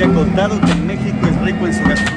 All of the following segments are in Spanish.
había contado que México es rico en su gastronomía,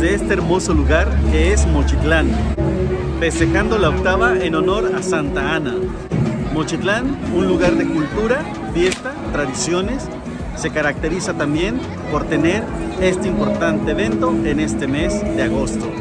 Desde este hermoso lugar que es Mochitlán, festejando la octava en honor a Santa Ana. Mochitlán, un lugar de cultura, fiesta, tradiciones, se caracteriza también por tener este importante evento en este mes de agosto.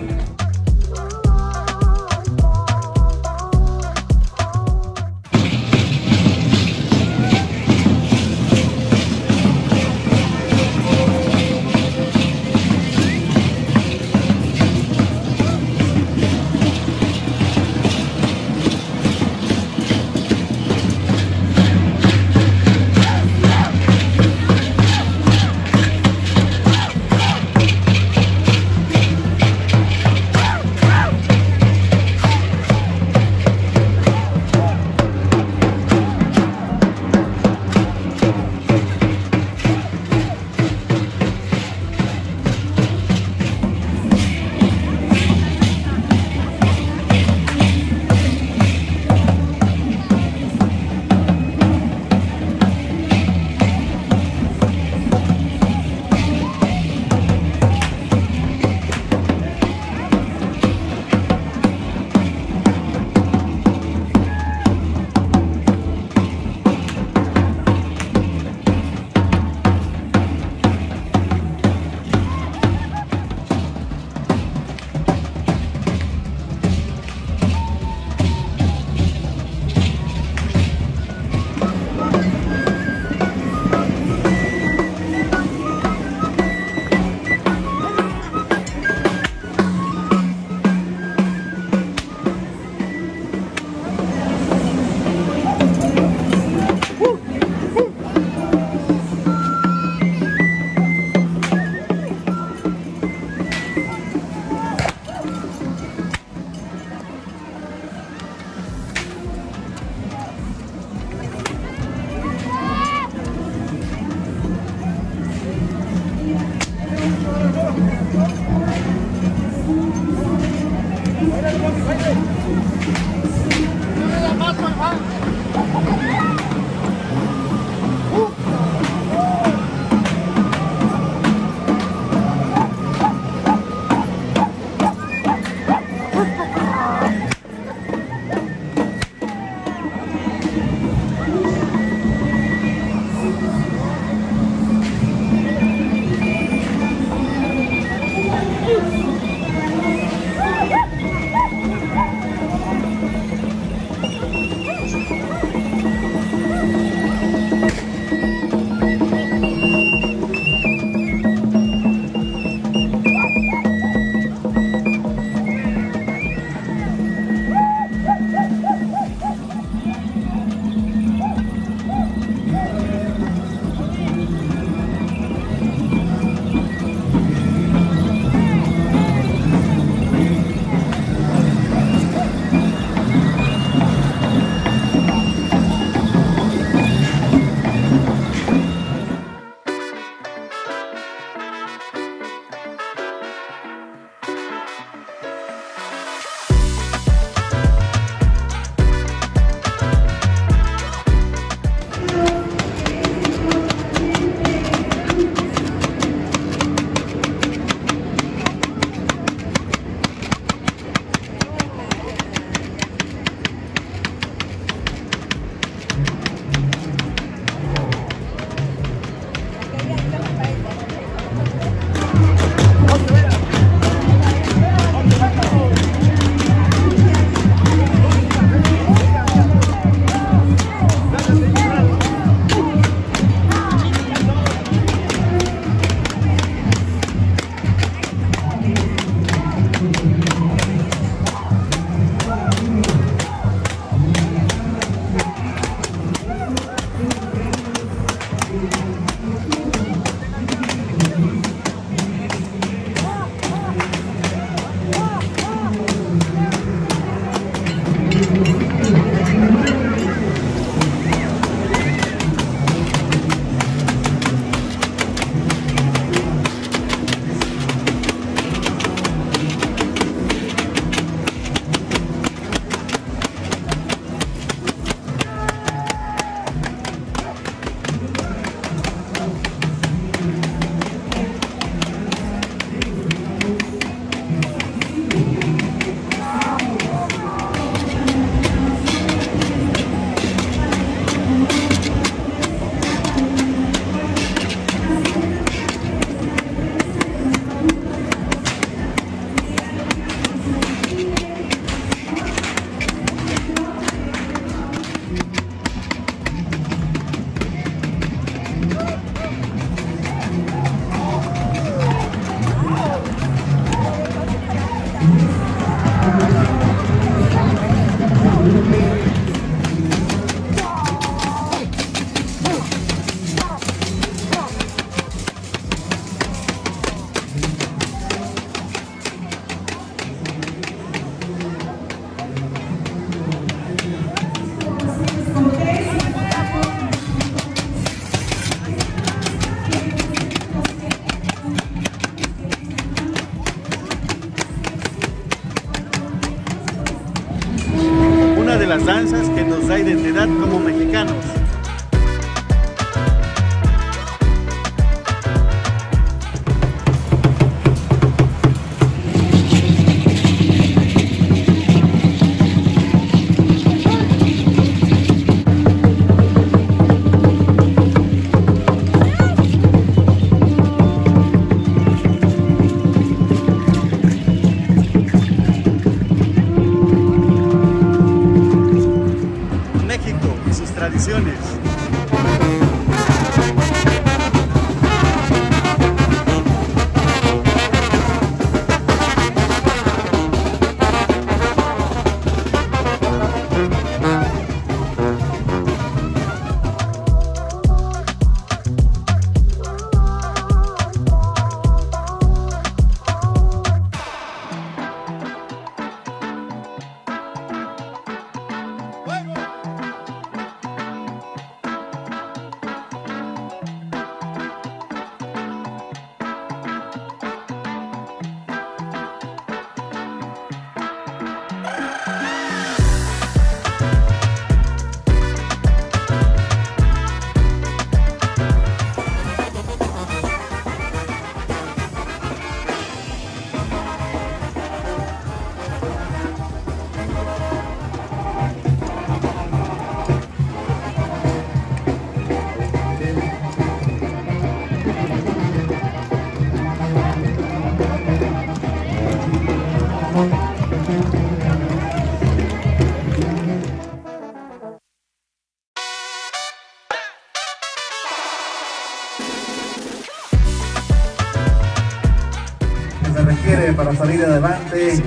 Se requiere para salir adelante,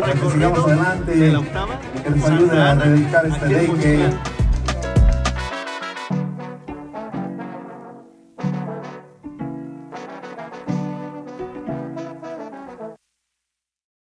para que sigamos adelante, que nos ayude a erradicar este Mochilán.